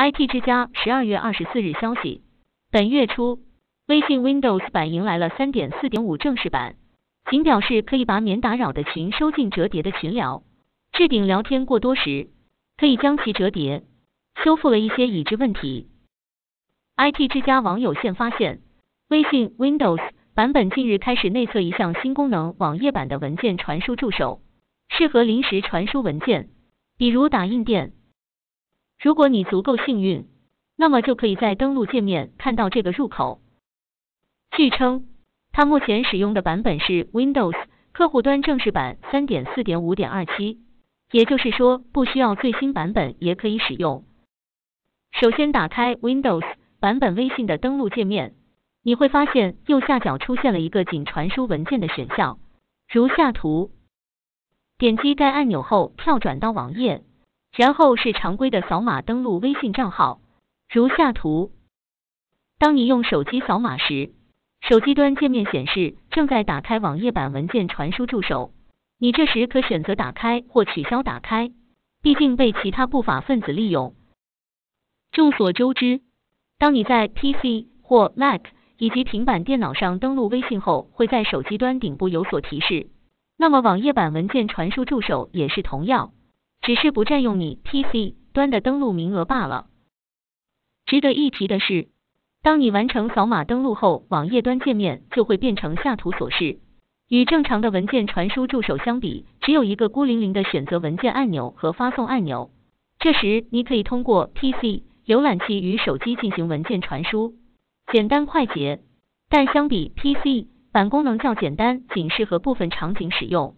IT 之家十二月二十四日消息，本月初，微信 Windows 版迎来了三点四点五正式版，仅表示可以把免打扰的群收进折叠的群聊，置顶聊天过多时，可以将其折叠，修复了一些已知问题。IT 之家网友现发现，微信 Windows 版本近日开始内测一项新功能——网页版的文件传输助手，适合临时传输文件，比如打印店。如果你足够幸运，那么就可以在登录界面看到这个入口。据称，它目前使用的版本是 Windows 客户端正式版三点四点五点二七，也就是说不需要最新版本也可以使用。首先打开 Windows。版本微信的登录界面，你会发现右下角出现了一个仅传输文件的选项，如下图。点击该按钮后跳转到网页，然后是常规的扫码登录微信账号，如下图。当你用手机扫码时，手机端界面显示正在打开网页版文件传输助手，你这时可选择打开或取消打开，毕竟被其他不法分子利用。众所周知。当你在 PC 或 Mac 以及平板电脑上登录微信后，会在手机端顶部有所提示。那么网页版文件传输助手也是同样，只是不占用你 PC 端的登录名额罢了。值得一提的是，当你完成扫码登录后，网页端界面就会变成下图所示。与正常的文件传输助手相比，只有一个孤零零的选择文件按钮和发送按钮。这时你可以通过 PC。浏览器与手机进行文件传输，简单快捷，但相比 PC 版功能较简单，仅适合部分场景使用。